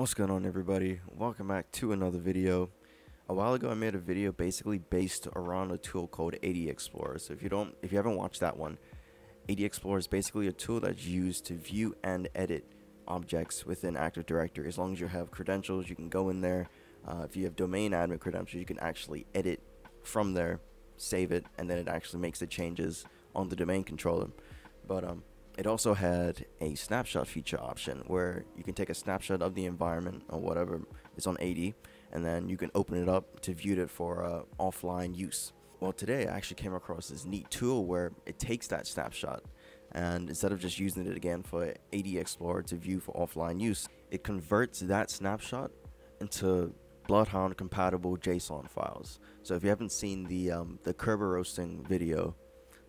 What's going on everybody? Welcome back to another video. A while ago I made a video basically based around a tool called AD Explorer. So if you don't if you haven't watched that one, AD Explorer is basically a tool that's used to view and edit objects within Active Directory. As long as you have credentials, you can go in there. Uh, if you have domain admin credentials, you can actually edit from there, save it, and then it actually makes the changes on the domain controller. But um, it also had a snapshot feature option where you can take a snapshot of the environment or whatever is on AD and then you can open it up to view it for uh, offline use. Well, today I actually came across this neat tool where it takes that snapshot and instead of just using it again for AD Explorer to view for offline use, it converts that snapshot into Bloodhound compatible JSON files. So if you haven't seen the um, the Kerber roasting video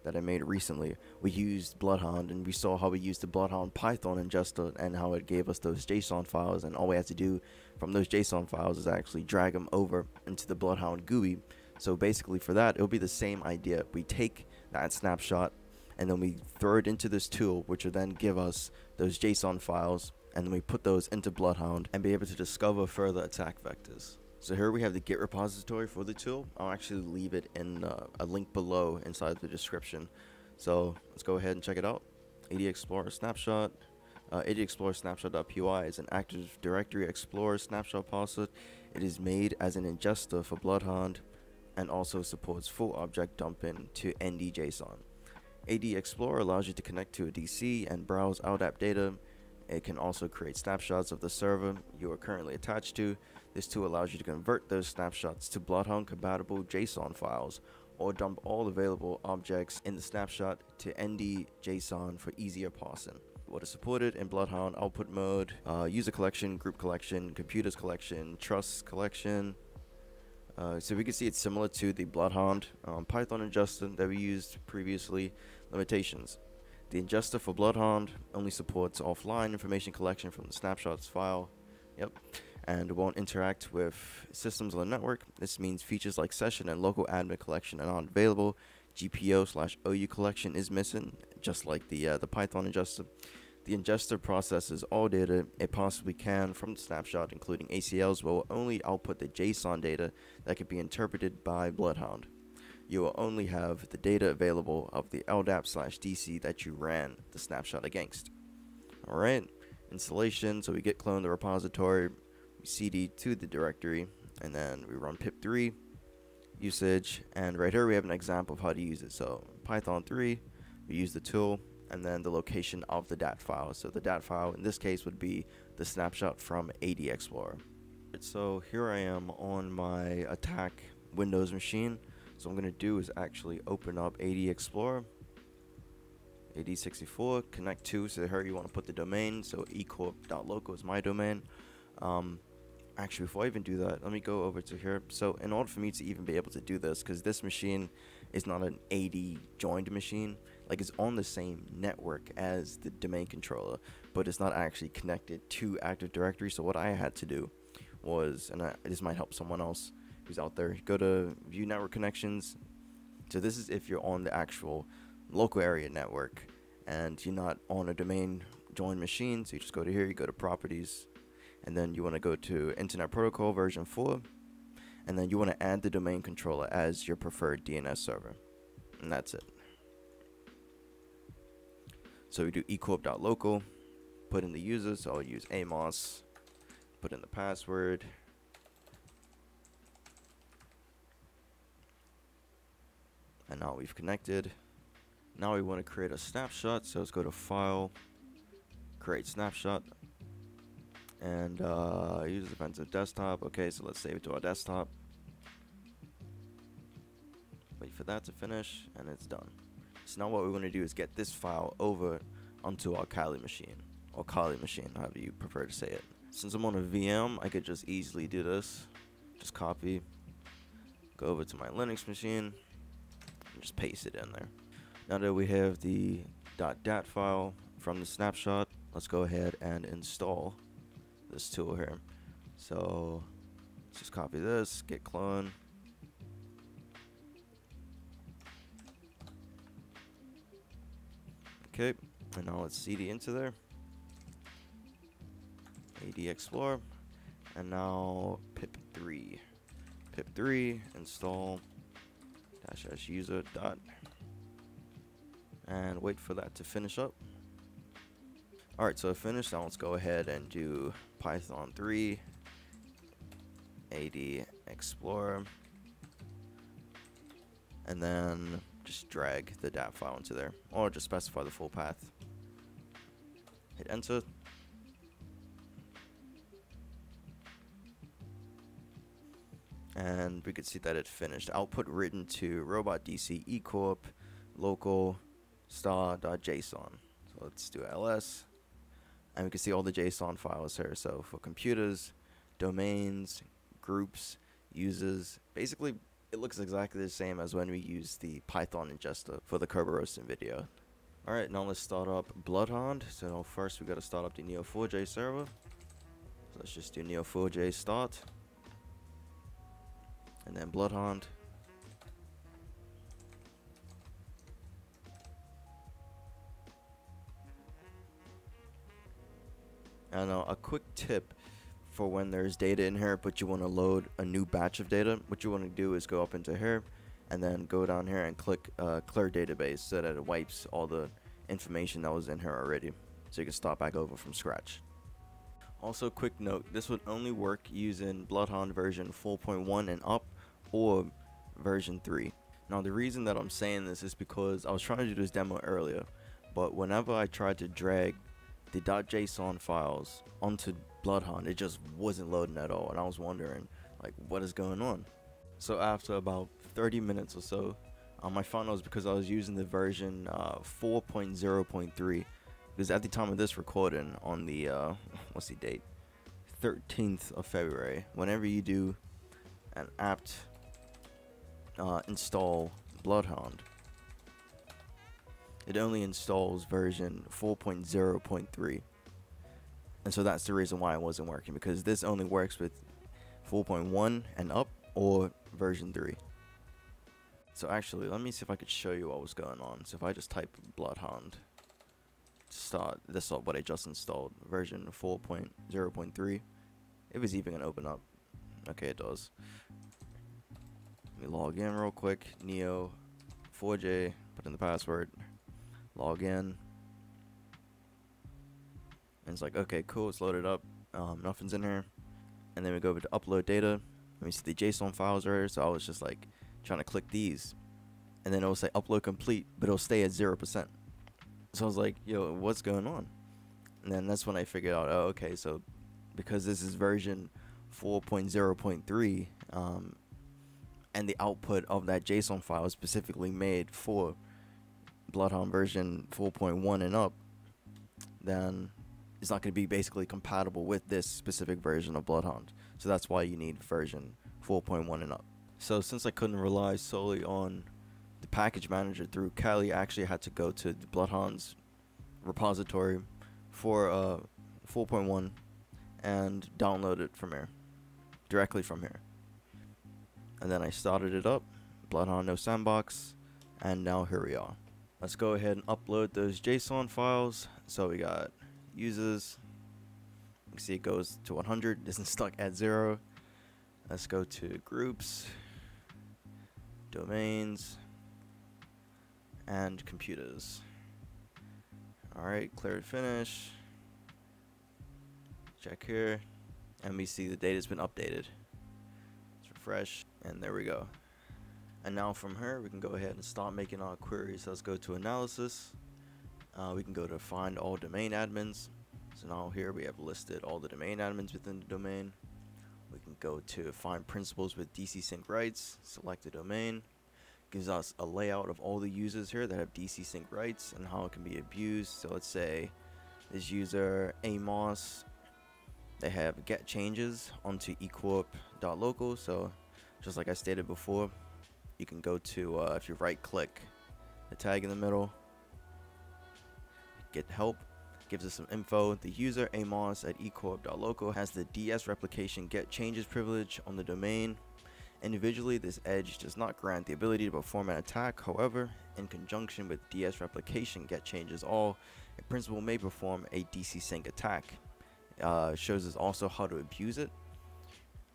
that I made recently, we used Bloodhound and we saw how we used the Bloodhound Python and ingester uh, and how it gave us those JSON files and all we had to do from those JSON files is actually drag them over into the Bloodhound GUI. So basically for that, it'll be the same idea. We take that snapshot and then we throw it into this tool, which will then give us those JSON files and then we put those into Bloodhound and be able to discover further attack vectors. So here we have the Git repository for the tool. I'll actually leave it in uh, a link below inside the description. So let's go ahead and check it out. AD Explorer snapshot. Uh, AD Explorer snapshot.py is an Active Directory Explorer snapshot parser. It is made as an ingester for Bloodhound and also supports full object dumping to NDJSON. AD Explorer allows you to connect to a DC and browse LDAP data it can also create snapshots of the server you are currently attached to. This tool allows you to convert those snapshots to Bloodhound compatible JSON files or dump all available objects in the snapshot to ND JSON for easier parsing. What is supported in Bloodhound output mode, uh, user collection, group collection, computers collection, trust collection. Uh, so we can see it's similar to the Bloodhound um, Python ingester that we used previously. Limitations. The ingester for Bloodhound only supports offline information collection from the snapshots file. Yep. And won't interact with systems on the network. This means features like session and local admin collection are not available. GPO slash OU collection is missing, just like the uh, the Python ingester. The ingester processes all data it possibly can from the snapshot, including ACLs, but will only output the JSON data that can be interpreted by Bloodhound you will only have the data available of the LDAP slash DC that you ran the snapshot against. Alright, installation, so we git clone the repository, cd to the directory, and then we run pip3 usage, and right here we have an example of how to use it. So Python 3, we use the tool, and then the location of the DAT file. So the DAT file in this case would be the snapshot from AD Explorer. So here I am on my attack Windows machine. So I'm going to do is actually open up AD Explorer, AD64, connect to, so here you want to put the domain, so ecorp.local is my domain. Um, actually, before I even do that, let me go over to here. So in order for me to even be able to do this, because this machine is not an AD joined machine, like it's on the same network as the domain controller, but it's not actually connected to Active Directory. So what I had to do was, and I, this might help someone else, who's out there. Go to view network connections. So this is if you're on the actual local area network and you're not on a domain join machine. So you just go to here, you go to properties, and then you want to go to Internet Protocol version 4, and then you want to add the domain controller as your preferred DNS server. And that's it. So we do ecorp.local, put in the user, so I'll use Amos, put in the password, and now we've connected now we want to create a snapshot so let's go to file create snapshot and uh, use defensive desktop. Okay so let's save it to our desktop. Wait for that to finish and it's done. So now what we want to do is get this file over onto our Kali machine or Kali machine however you prefer to say it. Since I'm on a VM I could just easily do this. Just copy. Go over to my Linux machine and just paste it in there. Now that we have the. dot .dat file from the snapshot, let's go ahead and install this tool here. So let's just copy this, git clone. Okay, and now let's cd into there. AD Explorer, And now pip3. pip3 install dash dash user dot and wait for that to finish up. Alright, so finished. Now let's go ahead and do Python 3 AD Explorer and then just drag the DAP file into there or just specify the full path. Hit enter. And we could see that it finished. Output written to robot DC ecorp local star.json. So let's do ls. And we can see all the JSON files here. So for computers, domains, groups, users, basically it looks exactly the same as when we use the Python ingester for the Kerberos video. Alright, now let's start up Bloodhound. So first we gotta start up the Neo4j server. So let's just do Neo4j start. And then Bloodhound. And a quick tip for when there's data in here, but you want to load a new batch of data, what you want to do is go up into here and then go down here and click uh, clear database so that it wipes all the information that was in here already. So you can start back over from scratch. Also, quick note, this would only work using Bloodhound version 4.1 and up or version 3. Now the reason that I'm saying this is because I was trying to do this demo earlier, but whenever I tried to drag the .json files onto Bloodhound, it just wasn't loading at all, and I was wondering, like, what is going on? So after about 30 minutes or so, um, I found out it was because I was using the version uh, 4.0.3, because at the time of this recording, on the, uh, what's the date? 13th of February, whenever you do an apt uh, install Bloodhound, it only installs version 4.0.3 and so that's the reason why it wasn't working because this only works with 4.1 and up or version 3 so actually let me see if I could show you what was going on. So if I just type bloodhound to start this up what I just installed version 4.0.3 it was even gonna open up. Okay it does. Let me log in real quick. Neo 4j put in the password log in and it's like, okay, cool, it's loaded up. Um, nothing's in here. And then we go over to upload data. And we see the JSON files right here. So I was just like trying to click these. And then it'll say upload complete, but it'll stay at 0%. So I was like, yo, what's going on? And then that's when I figured out, oh, okay, so because this is version 4.0.3, um, and the output of that JSON file is specifically made for Bloodhound version 4.1 and up, then it's not going to be basically compatible with this specific version of Bloodhound. So that's why you need version 4.1 and up. So since I couldn't rely solely on the package manager through Kali, I actually had to go to the Bloodhound's repository for uh, 4.1 and download it from here, directly from here. And then I started it up, Bloodhound no sandbox, and now here we are. Let's go ahead and upload those JSON files. So we got users. You can see it goes to 100, isn't stuck at zero. Let's go to groups, domains, and computers. Alright, cleared finish. Check here. And we see the data's been updated. Let's refresh, and there we go. And now from here, we can go ahead and start making our queries. Let's go to analysis. Uh, we can go to find all domain admins. So now here we have listed all the domain admins within the domain. We can go to find principals with DC sync rights, select the domain. Gives us a layout of all the users here that have DC sync rights and how it can be abused. So let's say this user Amos, they have get changes onto ecorp.local. So just like I stated before, you can go to, uh, if you right click the tag in the middle, get help gives us some info. The user amos at ecorp.local has the DS replication get changes privilege on the domain. Individually, this edge does not grant the ability to perform an attack. However, in conjunction with DS replication get changes all, a principal may perform a DC sync attack. Uh, shows us also how to abuse it.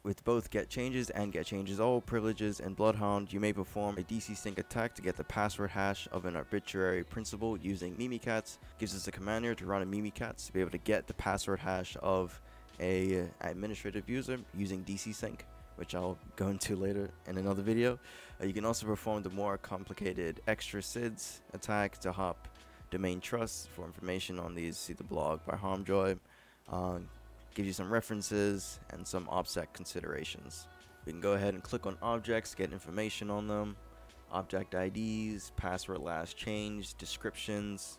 With both get changes and get changes all privileges in Bloodhound, you may perform a DC sync attack to get the password hash of an arbitrary principal using Mimikatz. Gives us a command here to run a Mimikatz to be able to get the password hash of a administrative user using DC sync which I'll go into later in another video. Uh, you can also perform the more complicated extra SIDS attack to hop domain trust for information on these. See the blog by Harmjoy. Uh, gives you some references and some OPSEC considerations. We can go ahead and click on objects, get information on them, object IDs, password last changed, descriptions.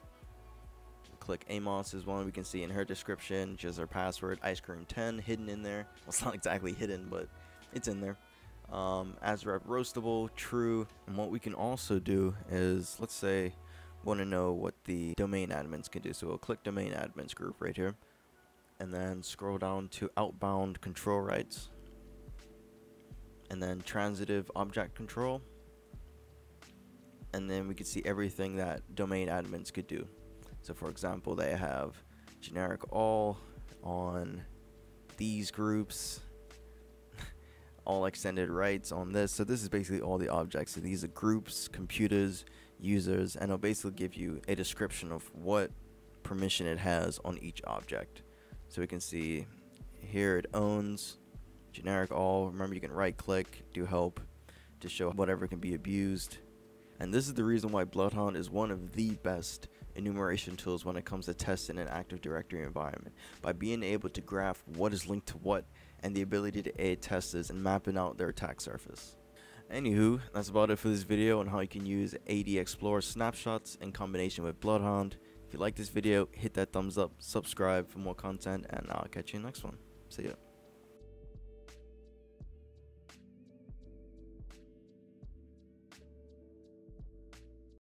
Click Amos is one we can see in her description, just her password, ice cream 10 hidden in there. Well, it's not exactly hidden, but it's in there. Um, ASREP roastable, true. And what we can also do is, let's say, want to know what the domain admins can do. So we'll click domain admins group right here. And then scroll down to outbound control rights. And then transitive object control. And then we can see everything that domain admins could do. So for example, they have generic all on these groups all extended rights on this. So this is basically all the objects. So these are groups, computers, users, and it'll basically give you a description of what permission it has on each object. So we can see here it owns generic all. Remember you can right click, do help to show whatever can be abused. And this is the reason why Bloodhound is one of the best enumeration tools when it comes to testing an Active Directory environment. By being able to graph what is linked to what and the ability to aid testers in mapping out their attack surface. Anywho, that's about it for this video on how you can use AD Explorer snapshots in combination with Bloodhound. If you like this video, hit that thumbs up, subscribe for more content, and I'll catch you in the next one. See ya.